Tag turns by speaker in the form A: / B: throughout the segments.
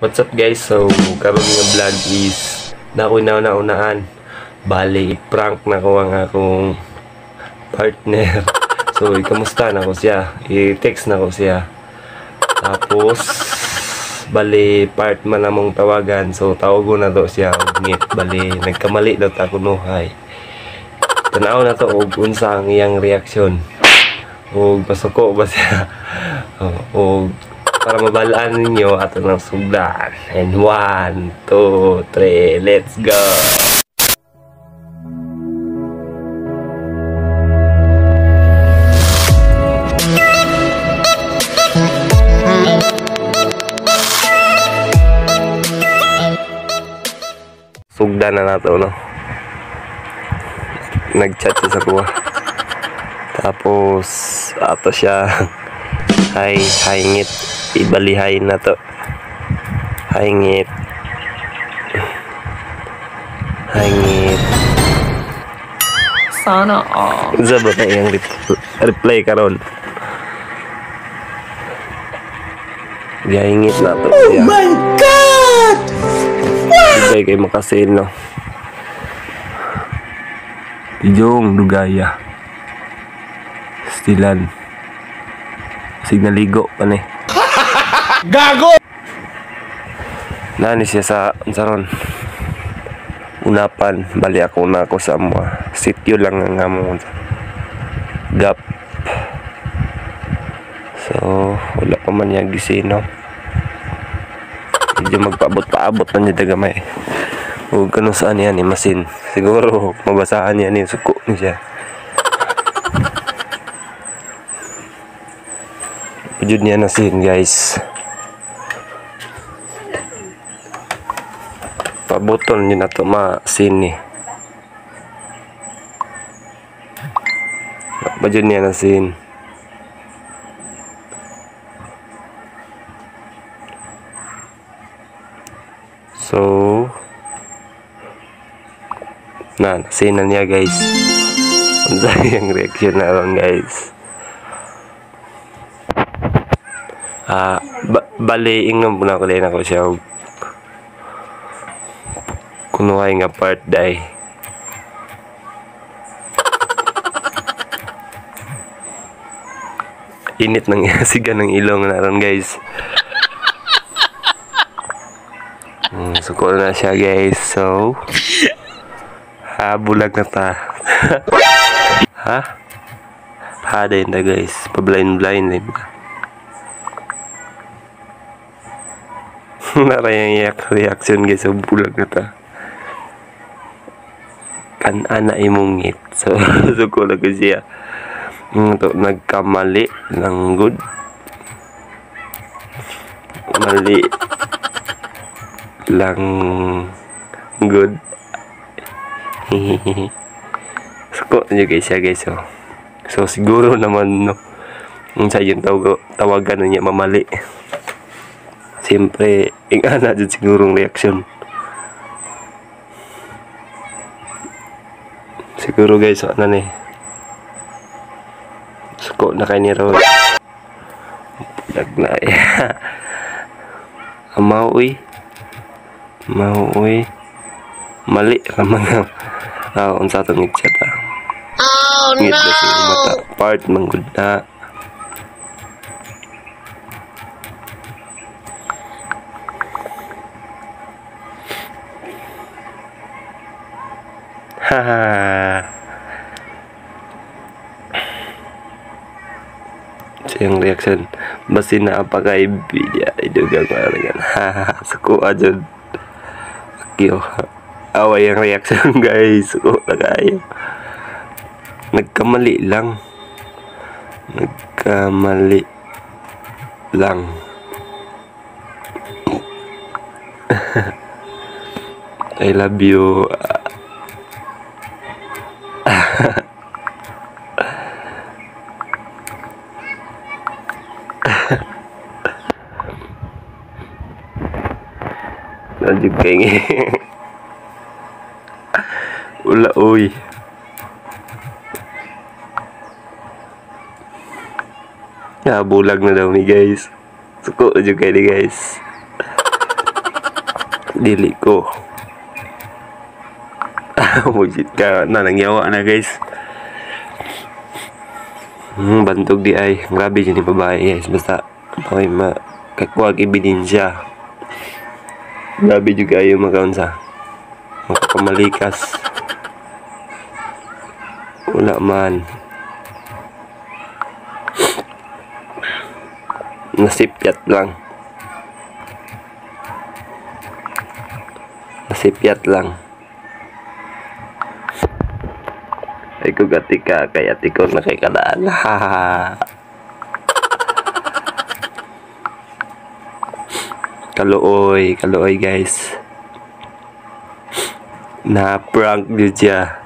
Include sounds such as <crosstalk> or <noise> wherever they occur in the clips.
A: What's up guys? So, karon nga vlog is na ako na unaan. Bali, prank na ko ang akong partner. <laughs> So, ikamusta na ko siya. I-text na ko siya. Tapos, bali, part man namong tawagan. So, tawago na to siya. Ngit, bali, nagkamali daw ta kunuhay. Tanaw na to og unsa ang iyang reaksyon. Og pasuko ba siya? <laughs> O, og para mabalaan ninyo ato ng sugdan. And one, two, three, let's go! Sugdan na nato, no? Nag-chat siya sa kuha. Tapos, ato siya Hay, haingit. Ibalihay na to. Haingit. Haingit.
B: Sana all.
A: Sa ba na rep- reply karon? Haingit na to. Oh my God! Wow! kay makasin, no? Yung dugaya. Stilan. Signaligo pa ni.
B: Gago!
A: Nani siya sa saron. Unapan, bali ako na ako sa mo. Sityo lang ang among gap. So, wala pa man niya gisino. Medyo magpaabot-paabot man niya dagamay. O kano saan yan masin. Siguro mabasahan niya ni suko niya. Jud niya na sin guys. Pabuton niya na to ma sin ni. Bajud niya na sin. So na sin na niya guys. Unsa <laughs> yung reaction na ron guys. Ah, ba bali ingam po na ko din ako siya og kunuhay nga part day. Init ng <laughs> siga ng ilong na ron guys. Hmm, suko na siya guys. So, ha, bulag na ta. <laughs> ha? Ha, din na guys. Pa-blind-blind din ta. <laughs> Narayang yak reaction guys sa bulag na ta. Kan ana imungit. <laughs> So, so ko lang siya. Mm, to, nagkamali ng good. Mali lang good. <laughs> so, ko nyo guys siya guys. So, so siguro naman no. Yung sa yung tawag, tawagan niya mamali siyempre <laughs> ing ana dyan sigurong reaksyon siguro guys ano ni suko na kay ni Roy na Amauwi <laughs> Amauwi mali ra mga ah unsa to ni chat ah.
B: Oh
A: ngit na siya mata part manggod na <laughs> Haha. Yung reaction. Basi na apakay bidya. Idugang malagan. Haha. Suko ajod. Akyo. Away ang reaction <laughs> guys. Suko na kayo. Nagkamali lang. Nagkamali lang. <laughs> I love you. Lanjut kayaknya Ula uy Ya bulag na daw ni guys Suko juga ni guys dili ko. <laughs> Mujit ka na nangyawa na guys. Hmm, bantog di ay. Grabe dyan babae guys. Basta okay makakuha ebidensya. Grabe juga yung makaunsa. Makakamalikas. Wala man. Nasipyat lang. Nasipyat lang. Ay ko gati ka, kaya ati ko na kay kadaan. <laughs> kaluoy, kaluoy guys. Na prank siya.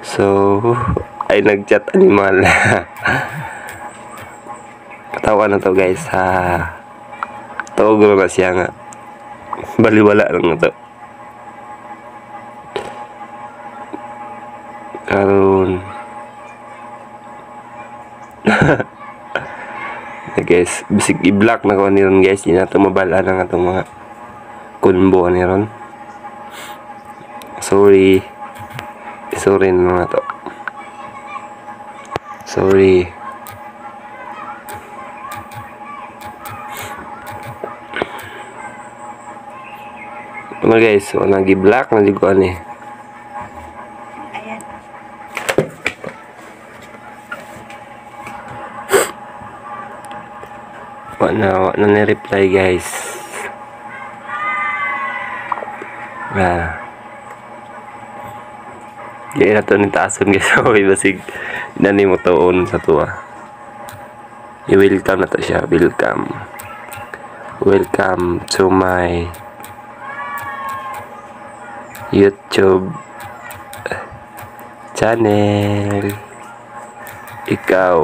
A: So, ay nag-chat animal. <laughs> Katawa na to guys ha. Tawag na siya nga. Baliwala lang na to. Karon. <laughs> na guys, bisig i-block na ko ni ron guys, di na to mabala na nga itong mga kunbo ni ron. Sorry. Sorry na nga to. Sorry. Ano guys, so nag-block na liguan eh. Wa na, wa na ni-reply guys. Ah. Di na to ni taason guys. <laughs> Okay, basig. Nani mo tuon sa tuwa. I-welcome na to siya. Welcome. Welcome to my YouTube channel. Ikaw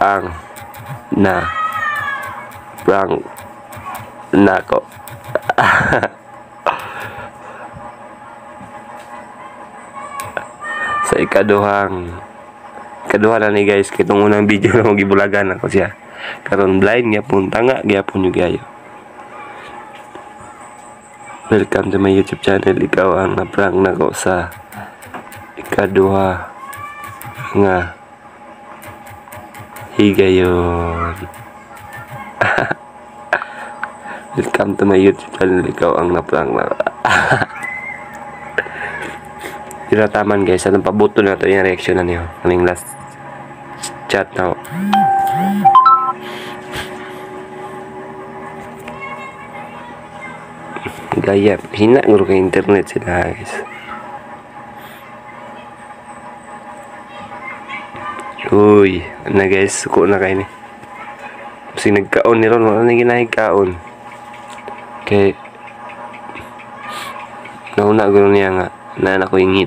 A: ang na prank nako <laughs> sa ikaduhang ikaduha na ni guys. Kitong unang video na magibulagan ako siya karon blind pun tanga gyapon yung gayo welcome to my youtube channel ikaw ang na-prank nako sa ikaduha nga higayon <laughs> welcome to my youtube channel ikaw ang na-prank <laughs> na Tinataman guys, anong pabuto na to yung reaction na niyo. Kaning last chat na. <laughs> Gaya, hina kay internet sila guys. Uy, na guys, suko na kayo ni. Kasi nagkaon ni Ron, wala na ginahig kaon. Kay, nauna ko niya nga, na ako ingit.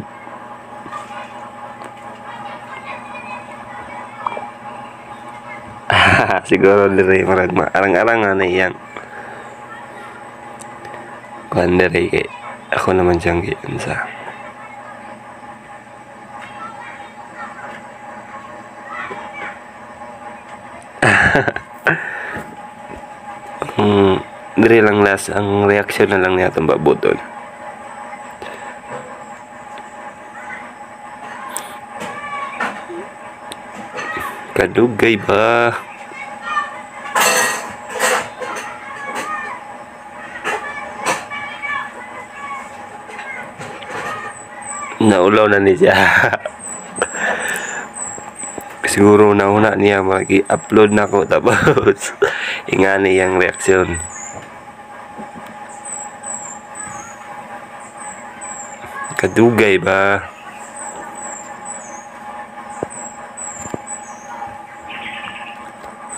A: <laughs> siguro dire marag arang-arang na iyang kuan dire kay ako naman siyang giyan sa mm, dire lang last ang reaksyon na lang niya itong babutol. Kadugay ba? Naulaw na ni siya <laughs> siguro nauna niya magi-upload na ko <laughs> tapos ingani yang reaksyon kadugay ba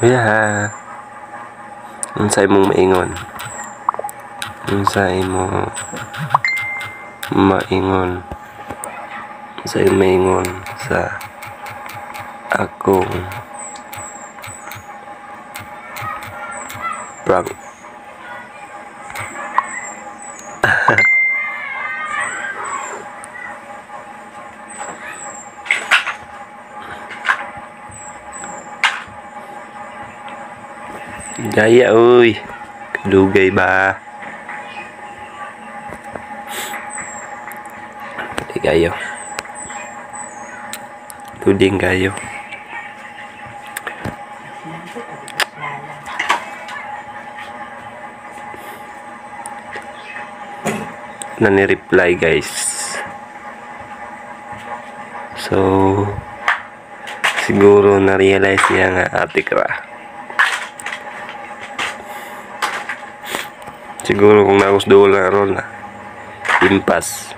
A: Yeah. Unsay mong maingon? Unsay mo maingon? Unsay maingon sa akong prank? <laughs> Gaya, uy. Dugay ba? Di kayo. Tuding kayo. Nani-reply guys. So, siguro na-realize niya nga ate Kra. Siguro kung nakusdo na ron na impas